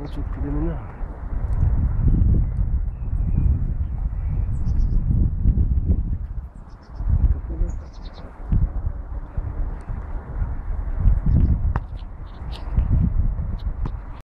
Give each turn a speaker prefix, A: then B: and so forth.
A: Nasıl etkilenini